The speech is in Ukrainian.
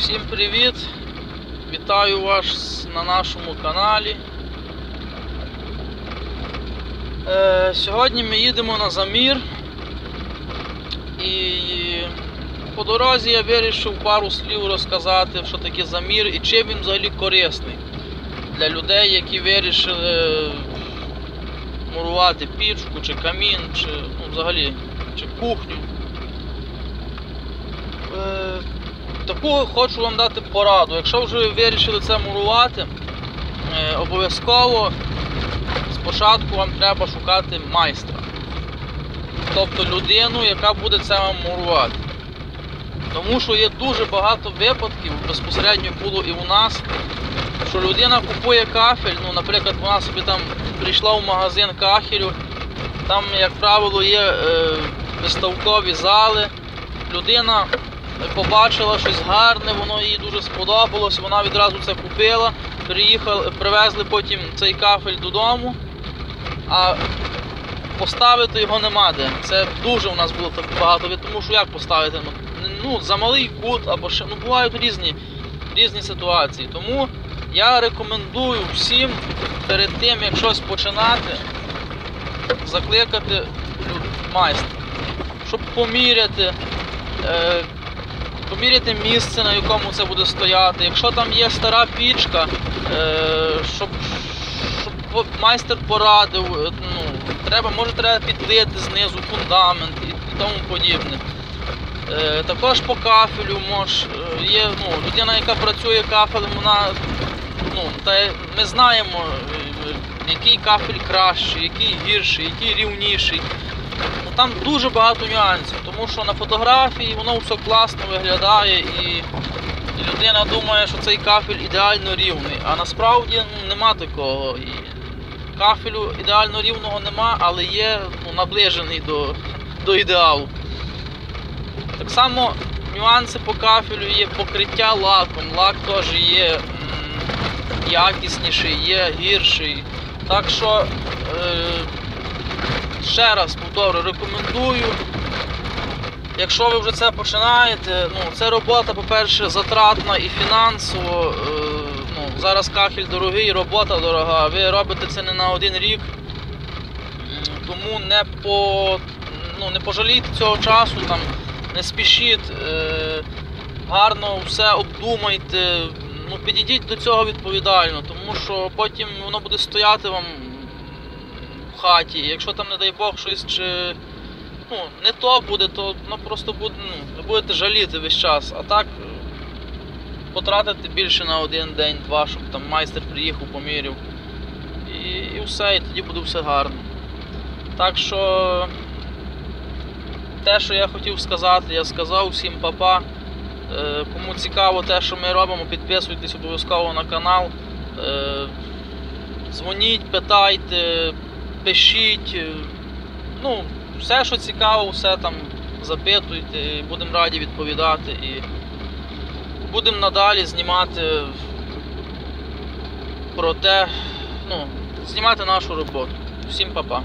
Всім привіт! Вітаю вас на нашому каналі. Е, сьогодні ми їдемо на замір і по дорозі я вирішив пару слів розказати, що таке замір і чим він взагалі корисний для людей, які вирішили мурувати пічку чи камін, чи ну, взагалі чи кухню. Е, Таку хочу вам дати пораду. Якщо вже ви вирішили це мурувати, е, обов'язково спочатку вам треба шукати майстра. Тобто людину, яка буде це вам мурувати. Тому що є дуже багато випадків, безпосередньо було і у нас, що людина купує кафель, ну, наприклад, вона собі там прийшла в магазин кахелю, там, як правило, є е, виставкові зали. Людина побачила щось гарне, воно їй дуже сподобалось, вона відразу це купила, приїхали, привезли потім цей кафель додому, а поставити його нема де. Це дуже у нас було так багато, тому що як поставити? Ну, Ну, за малий кут або ще ну бувають різні, різні ситуації. Тому я рекомендую всім перед тим, як щось починати, закликати майстра, щоб поміряти. Поміряти місце, на якому це буде стояти. Якщо там є стара пічка, е, щоб, щоб майстер порадив, е, ну, треба, може треба підлити знизу фундамент і, тому подібне. Е, Також по кафелю мож, є ну, людина, яка працює кафелем, вона ну, та, ми знаємо, який кафель кращий, який гірший, який рівніший. Ну, Там дуже багато нюансів, тому що на фотографії воно все класно виглядає і, людина думає, що цей кафель ідеально рівний, а насправді ну, нема такого. І кафелю ідеально рівного нема, але є ну, наближений до, до ідеалу. Так само нюанси по кафелю є покриття лаком. Лак теж є м, якісніший, є гірший. Так що е, ще раз повторю, рекомендую. Якщо ви вже це починаєте, ну це робота, по-перше, затратна і фінансово. Е, ну, зараз кахель дорогий, робота дорога. Ви робите це не на один рік. Тому не по, ну, не пожалійте цього часу, там, не спішіть, е, гарно все обдумайте, ну, підійдіть до цього відповідально, тому що потім воно буде стояти вам в хаті. Якщо там, не дай Бог, щось чи ну, не то буде, то воно просто буде, ну, будете жаліти весь час. А так е, потратити більше на один день, два, щоб там майстер приїхав, поміряв. І, і все, і тоді буде все гарно. Так що те, що я хотів сказати, я сказав всім папа. Е, Кому цікаво те, що ми робимо, підписуйтесь обов'язково на канал. Е, Дзвоніть, питайте, пишіть. е, Ну, все, що цікаво, все там запитуйте, будемо раді відповідати. І будемо надалі знімати про те, ну, знімати нашу роботу. Всім па-па.